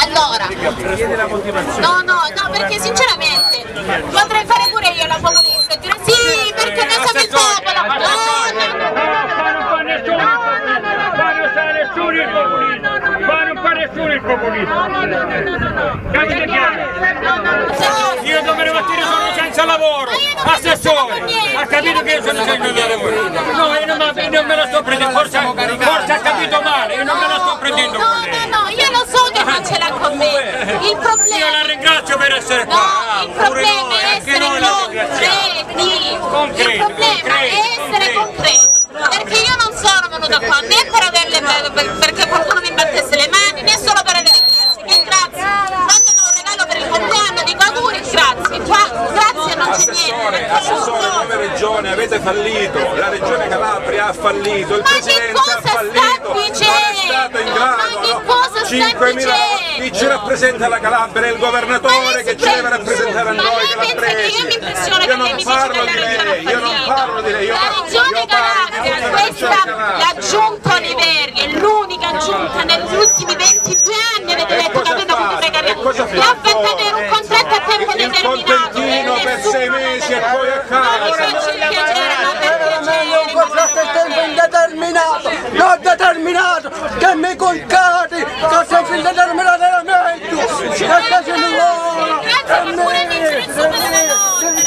Allora, no, no, no, perché sinceramente potrei fare pure io la populista e dire sì, perché noi siamo il popolo. No, nessuno il populista, qua non fa nessuno il populista. Capite chiaro? Io domani mattina sono senza lavoro, assessore, ha capito che io sono senza lavoro? No, io non, me la sto prendendo, forse, forse ha capito male, io non me la sto prendendo no, con lei. no, no, io lo so che non ce l'ha con me. Il Io la ringrazio per essere qua. No, il problema è anche essere concreti. Concreti, Il problema è essere concreti. Perché io non sono venuta qua né per averle per- perché qualcuno mi battesse le mani, né solo per avere grazie. Che grazie. Mandano un regalo per il compleanno, dico auguri, grazie. Qua grazie non c'è niente. assessore, come regione avete fallito, la regione Calabria ha fallito, il Ma che presidente cosa ha fallito, non è stato in Ma grado, che no? cosa sta 5.000 dicendo? Chi ci rappresenta la Calabria, il governatore che ci deve rappresentare a Ma noi calabresi. io mi impressione Io che lei non mi dice parlo che la di regione lei, io non parlo di lei, io La parlo- regione Calabria, questa la giunta Oliveria, è l'unica giunta negli ultimi 22 anni avete detto che cosa avete avuto fatto? precariato. Vi ha fatto? avere un contratto a tempo Il determinato. contentino e per sei mesi e poi a casa. Il tempo indeterminato, non determinato, che mi fildeler milalara meydu. Şirketleşin Allah. Emni. Emni.